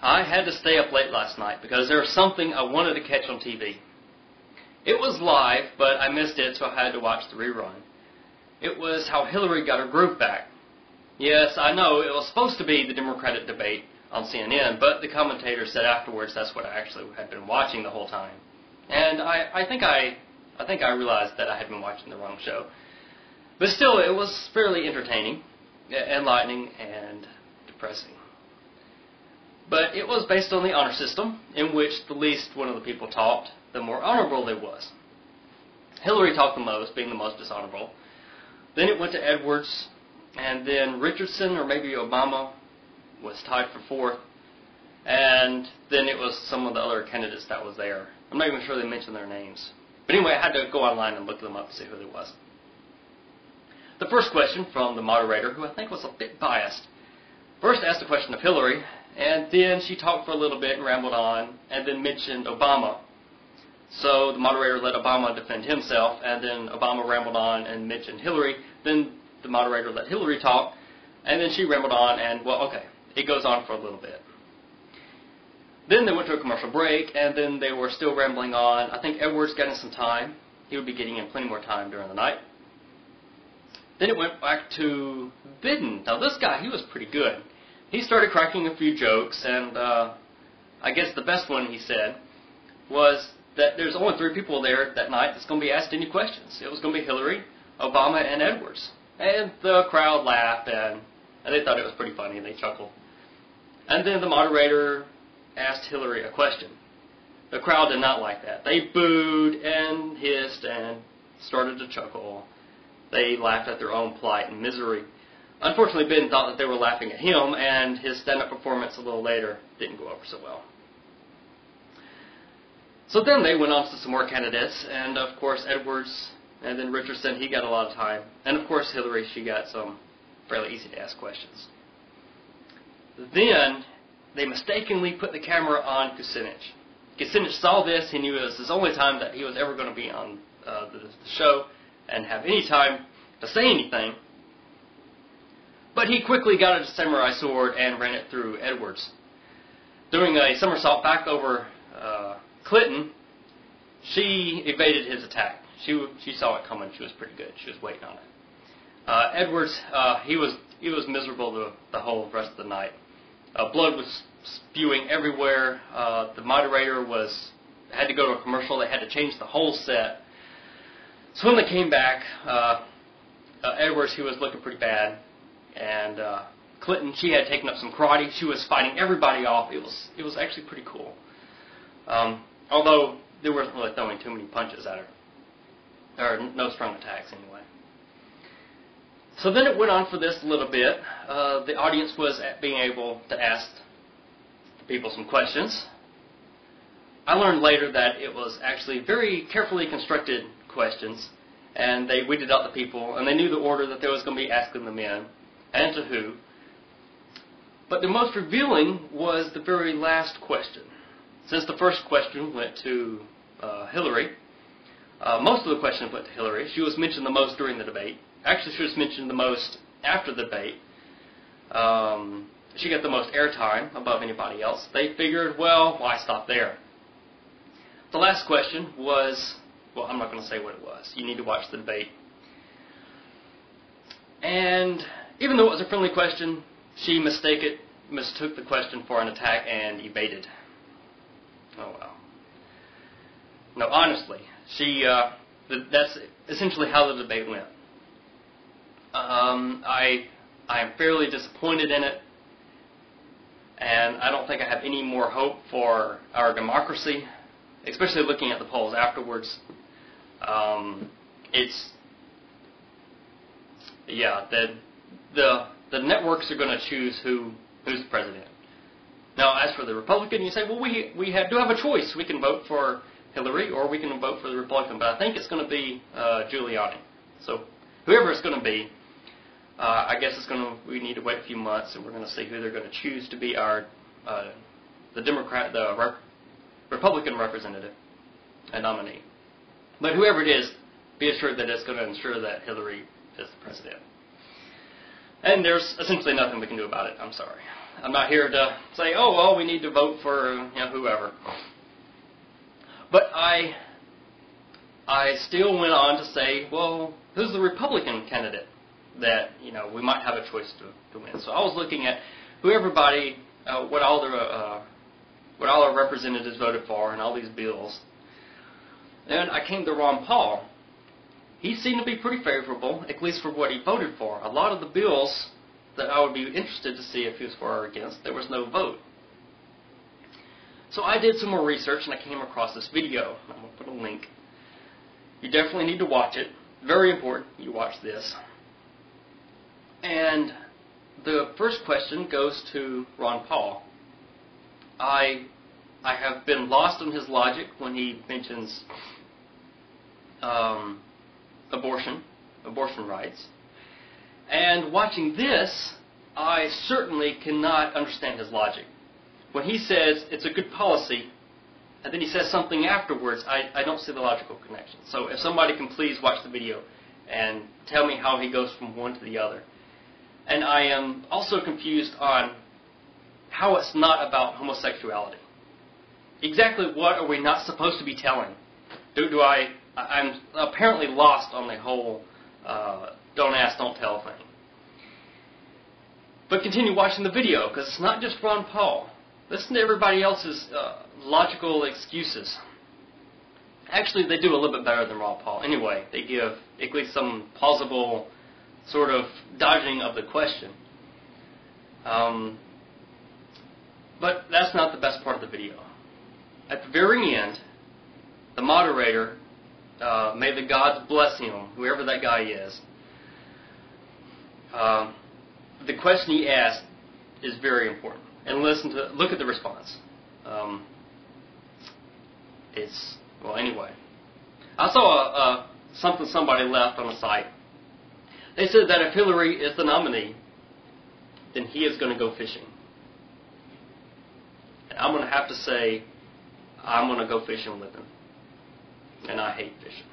I had to stay up late last night because there was something I wanted to catch on TV. It was live, but I missed it, so I had to watch the rerun. It was how Hillary got her groove back. Yes, I know it was supposed to be the Democratic debate on CNN, but the commentator said afterwards that's what I actually had been watching the whole time. And I, I think I, I think I realized that I had been watching the wrong show. But still, it was fairly entertaining, enlightening, and depressing. But it was based on the honor system, in which the least one of the people talked, the more honorable they was. Hillary talked the most, being the most dishonorable. Then it went to Edwards, and then Richardson or maybe Obama was tied for fourth, and then it was some of the other candidates that was there. I'm not even sure they mentioned their names. But anyway, I had to go online and look them up to see who they was. The first question from the moderator, who I think was a bit biased, first asked a question of Hillary, and then she talked for a little bit and rambled on, and then mentioned Obama. So the moderator let Obama defend himself, and then Obama rambled on and mentioned Hillary. Then the moderator let Hillary talk, and then she rambled on, and well, okay, it goes on for a little bit. Then they went to a commercial break, and then they were still rambling on. I think Edwards getting some time. He would be getting in plenty more time during the night. Then it went back to Biden. Now this guy, he was pretty good. He started cracking a few jokes, and uh, I guess the best one he said was that there's only three people there that night that's going to be asked any questions. It was going to be Hillary, Obama, and Edwards. And the crowd laughed, and, and they thought it was pretty funny, and they chuckled. And then the moderator asked Hillary a question. The crowd did not like that. They booed and hissed and started to chuckle. They laughed at their own plight and misery. Unfortunately, Ben thought that they were laughing at him, and his stand-up performance a little later didn't go over so well. So then they went on to some more candidates, and of course Edwards, and then Richardson, he got a lot of time, and of course Hillary, she got some fairly easy to ask questions. Then they mistakenly put the camera on Kucinich. Kucinich saw this, he knew it was his only time that he was ever going to be on uh, the, the show and have any time to say anything. But he quickly got a samurai sword and ran it through Edwards. Doing a somersault back over uh, Clinton, she evaded his attack. She she saw it coming. She was pretty good. She was waiting on it. Uh, Edwards, uh, he was he was miserable the, the whole rest of the night. Uh, blood was spewing everywhere. Uh, the moderator was had to go to a commercial. They had to change the whole set. So when they came back, uh, uh, Edwards he was looking pretty bad, and uh, Clinton she had taken up some karate. She was fighting everybody off. It was it was actually pretty cool. Um, although they weren't really throwing too many punches at her, or no strong attacks anyway. So then it went on for this a little bit. Uh, the audience was being able to ask the people some questions. I learned later that it was actually very carefully constructed questions, and they weeded out the people, and they knew the order that they was going to be asking them in, and to who. But the most revealing was the very last question. Since the first question went to uh, Hillary, uh, most of the questions went to Hillary. She was mentioned the most during the debate actually she was mentioned the most after the debate. Um, she got the most airtime above anybody else. They figured, well, why stop there? The last question was, well, I'm not going to say what it was. You need to watch the debate. And even though it was a friendly question, she mistake it, mistook the question for an attack and evaded. Oh well. No, honestly, she. Uh, that's essentially how the debate went. Um, I I am fairly disappointed in it, and I don't think I have any more hope for our democracy, especially looking at the polls afterwards. Um, it's yeah, the the the networks are going to choose who who's the president. Now, as for the Republican, you say, well, we we have, do have a choice. We can vote for Hillary or we can vote for the Republican, but I think it's going to be uh, Giuliani. So whoever it's going to be, uh, I guess it's going to. We need to wait a few months, and we're going to see who they're going to choose to be our uh, the Democrat, the rep, Republican representative and nominee. But whoever it is, be assured that it's going to ensure that Hillary is the president. And there's essentially nothing we can do about it. I'm sorry. I'm not here to say, oh well, we need to vote for you know whoever. But I I still went on to say, well, who's the Republican candidate that you know we might have a choice to, to win? So I was looking at who everybody, uh, what all the uh, what all our representatives voted for, and all these bills. And I came to Ron Paul. He seemed to be pretty favorable, at least for what he voted for. A lot of the bills that I would be interested to see if he was for or against, there was no vote. So I did some more research and I came across this video. I'm going to put a link. You definitely need to watch it. Very important you watch this. And the first question goes to Ron Paul. I I have been lost in his logic when he mentions um, abortion, abortion rights. And watching this, I certainly cannot understand his logic. When he says it's a good policy, and then he says something afterwards, I, I don't see the logical connection. So if somebody can please watch the video and tell me how he goes from one to the other. And I am also confused on how it's not about homosexuality. Exactly what are we not supposed to be telling? Do, do I? I'm apparently lost on the whole uh, don't ask, don't tell thing. But continue watching the video because it's not just Ron Paul. Listen to everybody else's uh, logical excuses. Actually, they do a little bit better than Ron Paul. Anyway, they give at least some plausible sort of dodging of the question. Um, but that's not the best part of the video. At the very end, the moderator, uh, may the gods bless him, whoever that guy is, um, the question he asked is very important. And listen to, look at the response. Um, it's, well, anyway. I saw a, a, something somebody left on the site. They said that if Hillary is the nominee, then he is going to go fishing. And I'm going to have to say, I'm going to go fishing with him. And I hate fishing.